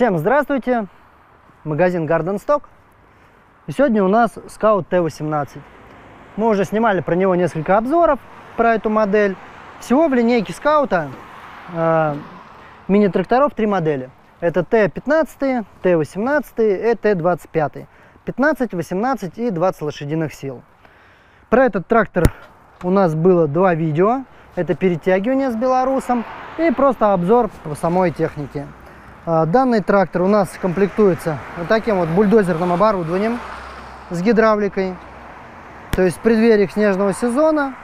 Всем здравствуйте! Магазин Garden Stock. И сегодня у нас Scout T18. Мы уже снимали про него несколько обзоров, про эту модель. Всего в линейке Скаута э, мини-тракторов три модели. Это T15, T18 и T25. 15, 18 и 20 лошадиных сил. Про этот трактор у нас было два видео. Это перетягивание с белорусом и просто обзор по самой технике. А, данный трактор у нас комплектуется вот таким вот бульдозерным оборудованием с гидравликой. То есть в преддверии снежного сезона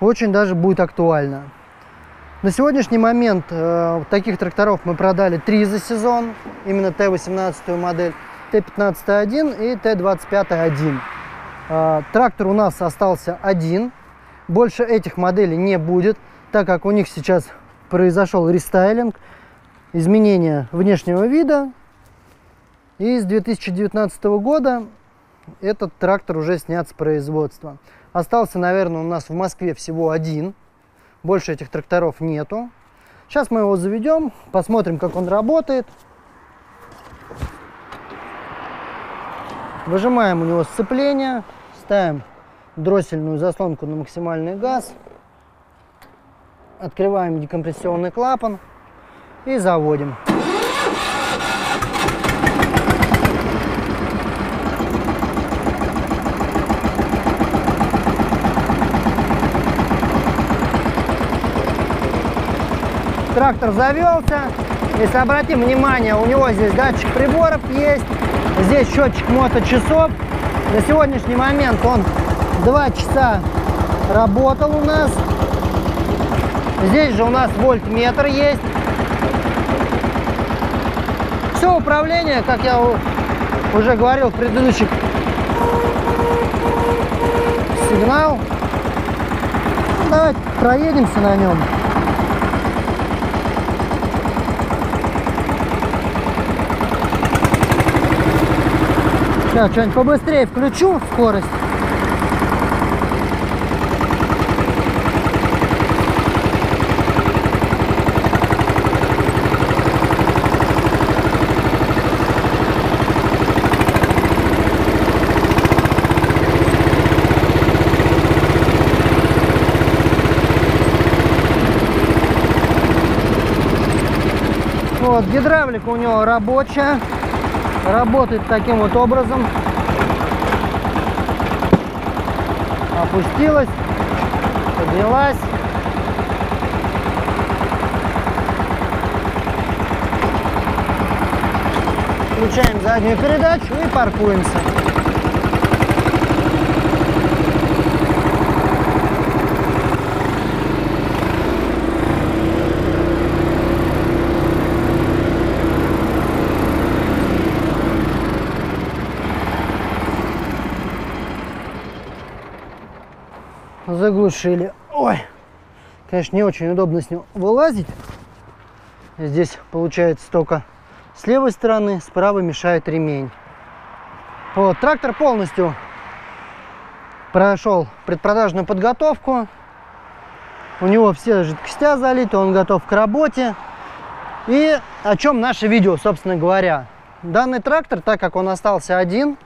очень даже будет актуально. На сегодняшний момент э, таких тракторов мы продали три за сезон. Именно Т-18 модель, Т-15-1 и Т-25-1. Э, трактор у нас остался один. Больше этих моделей не будет, так как у них сейчас произошел рестайлинг, изменение внешнего вида. И с 2019 года этот трактор уже снят с производства. Остался, наверное, у нас в Москве всего один. Больше этих тракторов нету. Сейчас мы его заведем, посмотрим, как он работает. Выжимаем у него сцепление, ставим дроссельную заслонку на максимальный газ, открываем декомпрессионный клапан и заводим. Трактор завелся. Если обратим внимание, у него здесь датчик приборов есть. Здесь счетчик моточасов. На сегодняшний момент он 2 часа работал у нас. Здесь же у нас вольтметр есть. Все управление, как я уже говорил в предыдущих сигнал. Давайте проедемся на нем. Сейчас что-нибудь побыстрее включу скорость. Вот, гидравлика у него рабочая работает таким вот образом. Опустилась, поднялась. Включаем заднюю передачу и паркуемся. Заглушили. Ой, конечно, не очень удобно с него вылазить. Здесь получается только с левой стороны, справа мешает ремень. Вот, трактор полностью прошел предпродажную подготовку. У него все жидкостя залиты, он готов к работе. И о чем наше видео, собственно говоря. Данный трактор, так как он остался один,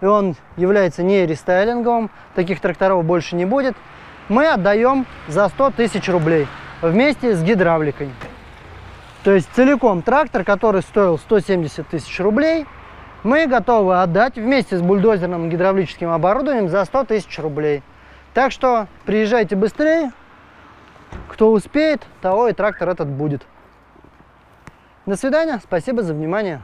и он является не рестайлинговым, таких тракторов больше не будет, мы отдаем за 100 тысяч рублей вместе с гидравликой. То есть целиком трактор, который стоил 170 тысяч рублей, мы готовы отдать вместе с бульдозерным гидравлическим оборудованием за 100 тысяч рублей. Так что приезжайте быстрее, кто успеет, того и трактор этот будет. До свидания, спасибо за внимание.